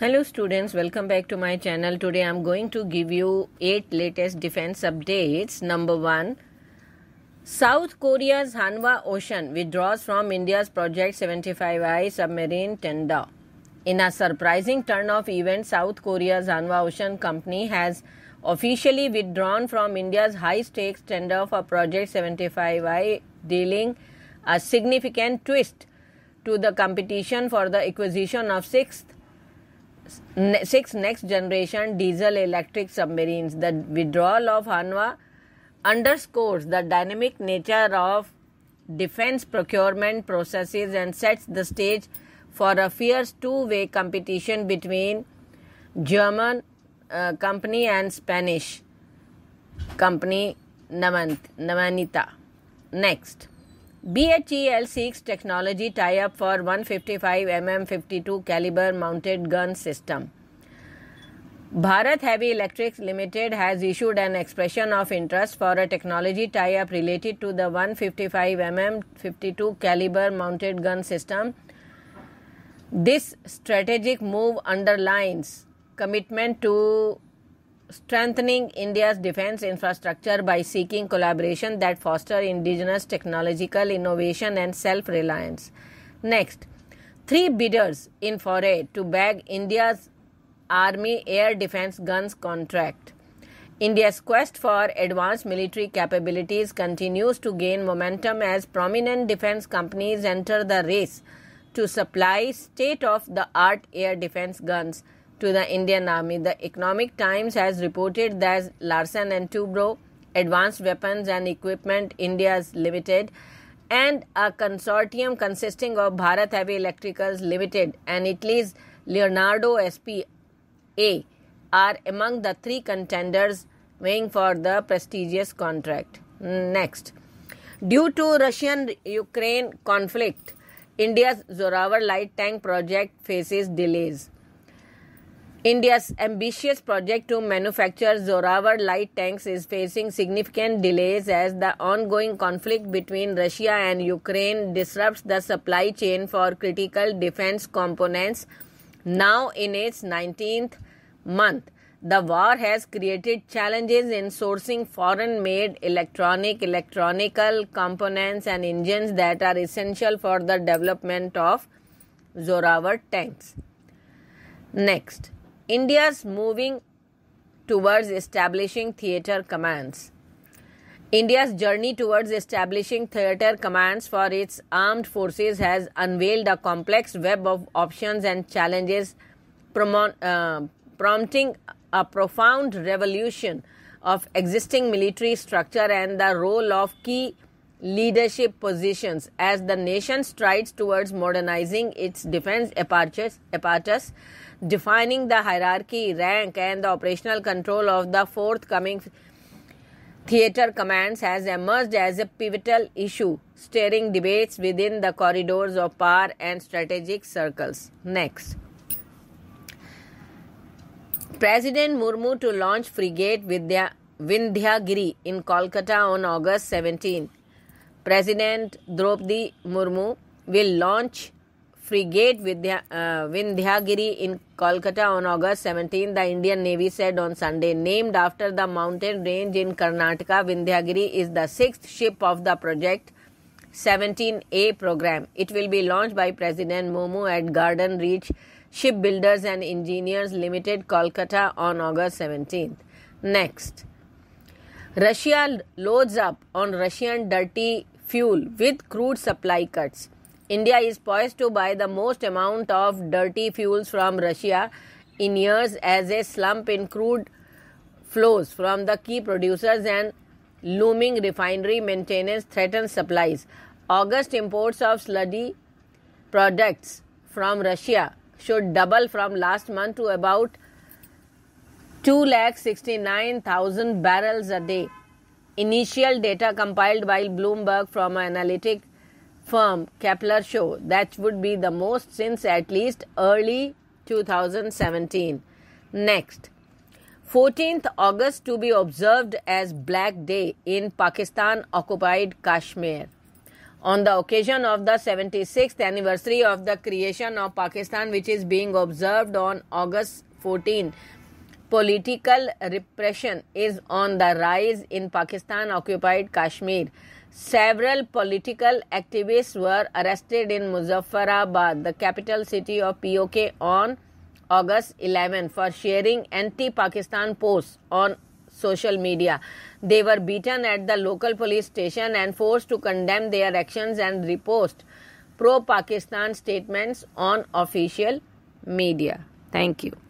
Hello students, welcome back to my channel. Today I'm going to give you 8 latest defense updates. Number 1, South Korea's Hanwha Ocean withdraws from India's Project 75I submarine tender. In a surprising turn of events, South Korea's Hanwha Ocean company has officially withdrawn from India's high stakes tender for Project 75I, dealing a significant twist to the competition for the acquisition of sixth six next generation diesel electric submarines. The withdrawal of Hanwha underscores the dynamic nature of defense procurement processes and sets the stage for a fierce two way competition between German uh, company and Spanish company Navantia. Next. BHEL seeks technology tie-up for 155 mm 52 caliber mounted gun system. Bharat Heavy Electrics Limited has issued an expression of interest for a technology tie-up related to the 155 mm 52 caliber mounted gun system. This strategic move underlines commitment to strengthening India's defense infrastructure by seeking collaboration that foster indigenous technological innovation and self-reliance. Next, three bidders in foray to bag India's Army Air Defense Guns contract. India's quest for advanced military capabilities continues to gain momentum as prominent defense companies enter the race to supply state of the art air defense guns to the Indian Army. The Economic Times has reported that Larsen and Toubro Advanced Weapons and Equipment India Limited and a consortium consisting of Bharat Heavy Electricals Limited and Italy's Leonardo SPA are among the three contenders vying for the prestigious contract. Next. Due to Russian Ukraine conflict, India's Zorawar light tank project faces delays. India's ambitious project to manufacture Zorawar light tanks is facing significant delays as the ongoing conflict between Russia and Ukraine disrupts the supply chain for critical defense components. Now in its 19th month, the war has created challenges in sourcing foreign made electronic, electronical components and engines that are essential for the development of Zorawar tanks. Next, India's moving towards establishing theatre commands. India's journey towards establishing theatre commands for its armed forces has unveiled a complex web of options and challenges, uh, prompting a profound revolution of existing military structure and the role of key leadership positions as the nation strides towards modernizing its defense apparatus, defining the hierarchy, rank, and the operational control of the forthcoming theatre commands has emerged as a pivotal issue, stirring debates within the corridors of power and strategic circles. Next. President Murmu to launch frigate Vidya, Vindhyagiri in Kolkata on August 17. President Draupadi Murmu will launch frigate Vidya, uh, Vindhyagiri in Kolkata on August 17, the Indian Navy said on Sunday. Named after the mountain range in Karnataka, Vindhyagiri is the sixth ship of the Project 17A program. It will be launched by President Murmu at Garden Reach Shipbuilders and Engineers Limited, Kolkata on August 17th. Next. Russia loads up on Russian dirty fuel with crude supply cuts. India is poised to buy the most amount of dirty fuels from Russia in years as a slump in crude flows from the key producers and looming refinery maintenance threatens supplies. August imports of sludgy products from Russia should double from last month to about 2,69,000 barrels a day. Initial data compiled by Bloomberg from an analytic firm Kpler show that would be the most since at least early 2017. Next, 14th August to be observed as Black Day in Pakistan occupied Kashmir. on the occasion of the 76th anniversary of the creation of Pakistan, which is being observed on August 14. Political repression is on the rise in Pakistan occupied Kashmir. Several political activists were arrested in Muzaffarabad, the capital city of POK, on August 11 for sharing anti Pakistan posts on social media. They were beaten at the local police station and forced to condemn their actions and repost pro Pakistan statements on official media. Thank you.